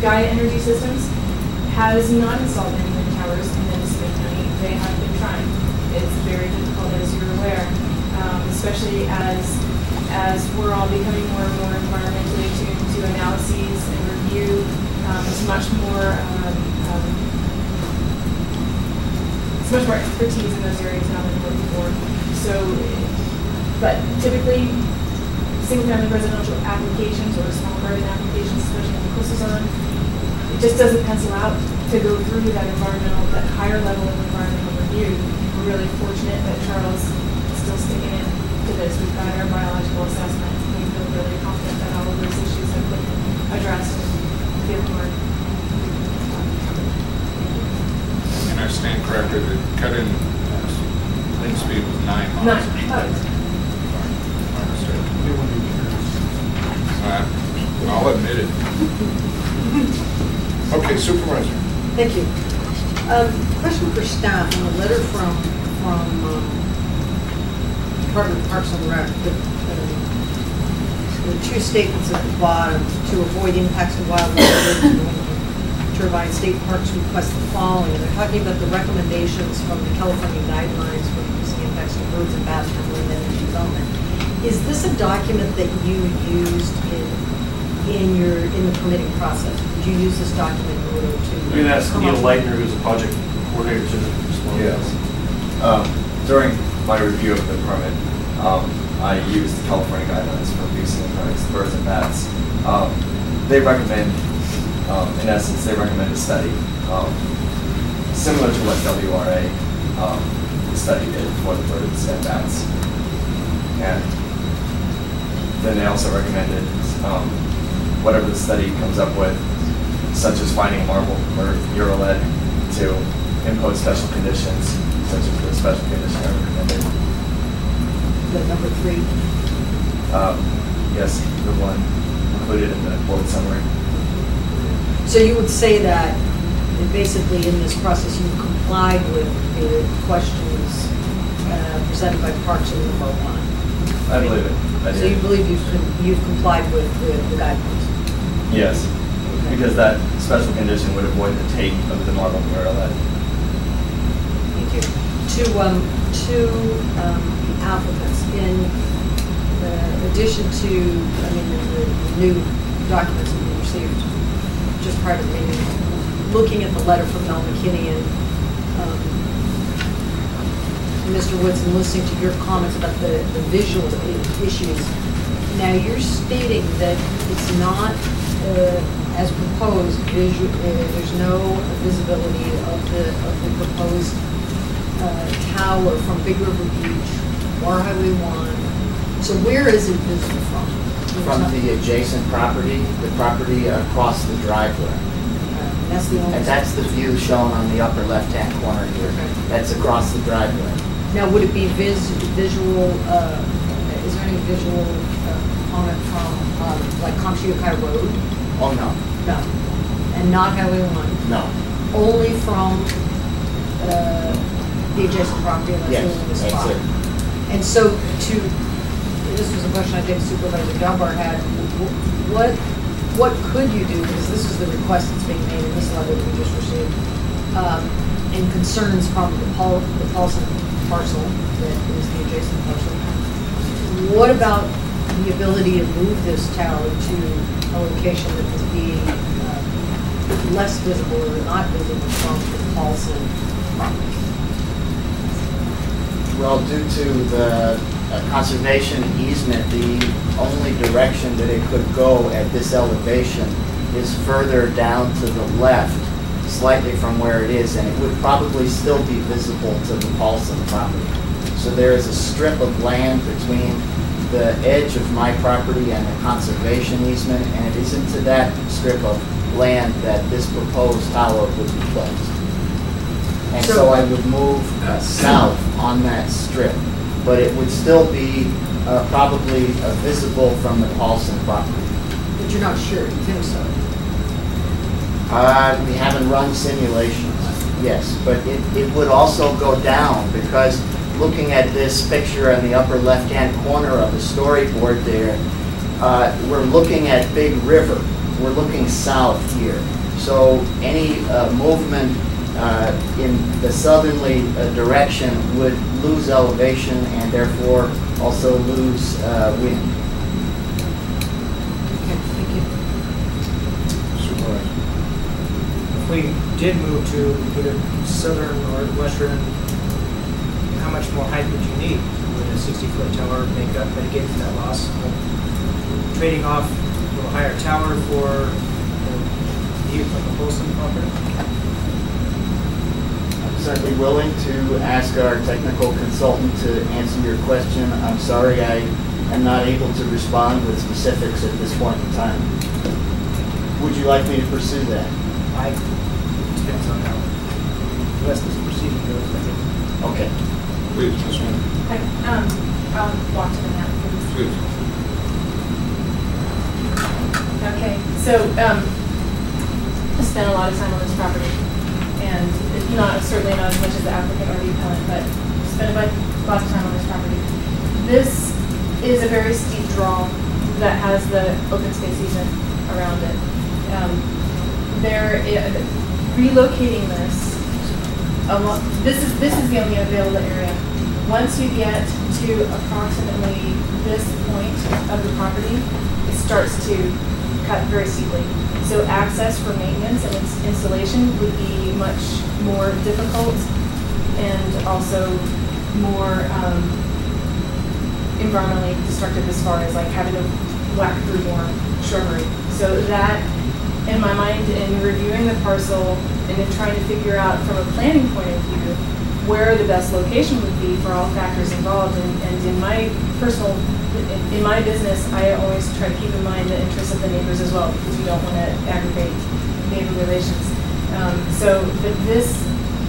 Gaia Energy Systems has not installed any wind towers in Mississippi County. They have been trying. It's very difficult, as you're aware, um, especially as as we're all becoming more and more environmentally attuned to analyses and review. Um, it's much more um, um, it's much more expertise in those areas now than before. So, but typically, single-family residential applications or small garden applications, especially in the coastal zone, it just doesn't pencil out to go through that environmental, that higher level of environmental review. We're really fortunate that Charles is still sticking in to this. We've got our biological assessment. We feel really confident that all of those issues have been addressed and feel more And I stand corrected, the cut-in uh, lane speed was nine miles. Nine. Oh, My Uh, I'll admit it. Okay, supervisor. Thank you. Um, Question for staff, on a letter from, from um, Department of Parks and Rec, the uh, the two statements at the bottom, to avoid impacts to wildlife, Turbine State Parks request the following, they're talking about the recommendations from the California guidelines for reducing impacts to birds and bats from wind energy development. Is this a document that you used in, in your, in the permitting process? Did you use this document in order to? I mean, that's come Neil up- Leitner, who's a project coordinator to respond. Yes. Um, During my review of the permit, um, I used the California guidelines for reducing impacts to birds and bats. Um, They recommend, um, in essence, they recommend a study um, similar to what WRA um, the study did for the birds and bats. And then they also recommended um, whatever the study comes up with, such as finding marble or Eurolead to impose special conditions, such as the special condition I recommended. The number three. Um, Yes, the one included in the board summary. So you would say that basically in this process, you complied with the questions uh, presented by Parks and Number One? I believe it. I So you believe you've com- you've complied with the the guidelines? Yes, because that special condition would avoid the take of the marbled murrelet. Thank you. To, um, to um, applicants, in uh, addition to, I mean, the the new documents that we received just prior to the meeting, looking at the letter from Mel McKinney and Mr. Woods and listening to your comments about the, the visual issues. Now, you're stating that it's not, uh, as proposed, visual, there's no visibility of the, of the proposed uh, tower from Big River Beach or Highway 1. So where is it visible from? From the adjacent property, the property across the driveway. Uh, That's. And that's the view shown on the upper left-hand corner here. That's across the driveway. Now, would it be vis, visual, uh, is there any visual uh, component from, um, like Comptche-Ukiah Road? Oh, no, No. And not Highway 1? no. Only from uh, the adjacent property, that's Yes, the only that's spot? it. And so to, this was a question I think Supervisor Delbar had, what, what could you do, because this is the request that's being made in this letter that we just received, um, and concerns from the Paul, the Paulson parcel, that is the adjacent parcel. What about the ability to move this tower to a location that would be uh, less visible or not visible from the Paulson property? Well, due to the uh, conservation easement, the only direction that it could go at this elevation is further down to the left, slightly from where it is, and it would probably still be visible to the Paulson property. So there is a strip of land between the edge of my property and the conservation easement, and it is into that strip of land that this proposed tower would be placed. And So- so I would move uh, south on that strip, but it would still be uh, probably uh, visible from the Paulson property. But you're not sure, you think so? Uh, We haven't run simulations, yes, but it it would also go down because looking at this picture in the upper left-hand corner of the storyboard there, uh, we're looking at Big River. we're looking south here. So any uh, movement uh, in the southerly uh, direction would lose elevation and therefore also lose uh, wind. Okay, thank you. Supervisor. We did move to either southern or western, how much more height would you need? Would a 60-foot tower make up, mitigate that loss? Trading off a little higher tower for the view from the Folsom property? I'm certainly willing to ask our technical consultant to answer your question. I'm sorry I am not able to respond with specifics at this point in time. Would you like me to pursue that? I, depends on how the rest of this proceeding goes, I think. Okay. Please, Ms. Nguyen. I, um, I'll walk to the map, please. Please. Okay, so, um, I spent a lot of time on this property, and it's not, certainly not as much as the applicant or the appellant, but spent a lot of time on this property. This is a very steep draw that has the open space easement around it. Um, There, i- relocating this, this is, this is the only available area. Once you get to approximately this point of the property, it starts to cut very steeply. So access for maintenance and ins- installation would be much more difficult and also more um, environmentally destructive as far as like having to whack through more shrubbery. So that, in my mind, in reviewing the parcel and in trying to figure out from a planning point of view, where the best location would be for all factors involved. And, and in my personal, in, my business, I always try to keep in mind the interests of the neighbors as well, because you don't want to aggravate neighbor relations. Um, so, but this,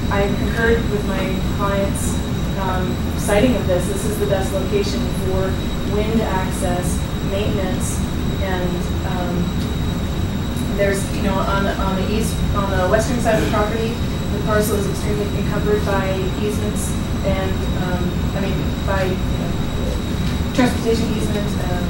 I concurred with my client's um, citing of this. This is the best location for wind access, maintenance, and um, there's, you know, on, the- on the east, on the western side of the property, the parcel is extremely encumbered by easements and, um, I mean, by, you know, transportation easement, um,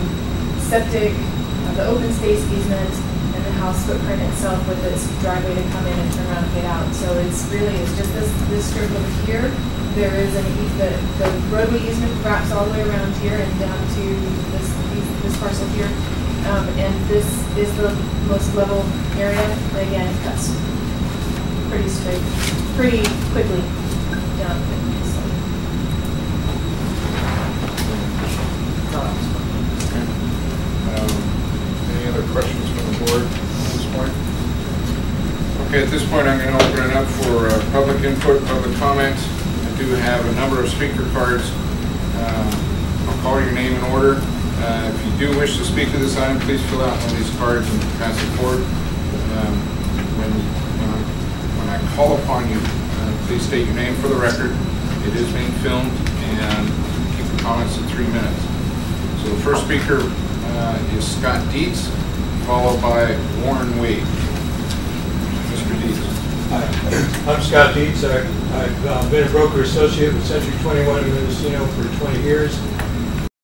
septic, uh, the open space easement, and the house footprint itself with its driveway to come in and turn around and get out. So it's really, it's just this, this strip over here. There is an, ea- the, the roadway easement wraps all the way around here and down to this, this parcel here. Um, and this is the most level area, again, it cuts pretty straight, pretty quickly down. Um, Any other questions from the board at this point? Okay, at this point, I'm going to open it up for uh, public input, public comment. I do have a number of speaker cards. Um, I'll call your name in order. Uh, If you do wish to speak to this item, please fill out one of these cards and pass it forward. Um, When when I when I call upon you, uh, please state your name for the record. It is being filmed, and keep the comments to three minutes. So the first speaker uh, is Scott Dietz, followed by Warren Wade. Mr. Dietz. Hi, I'm Scott Dietz. I- I've uh, been a broker associate with Century 21 in Mendocino for 20 years.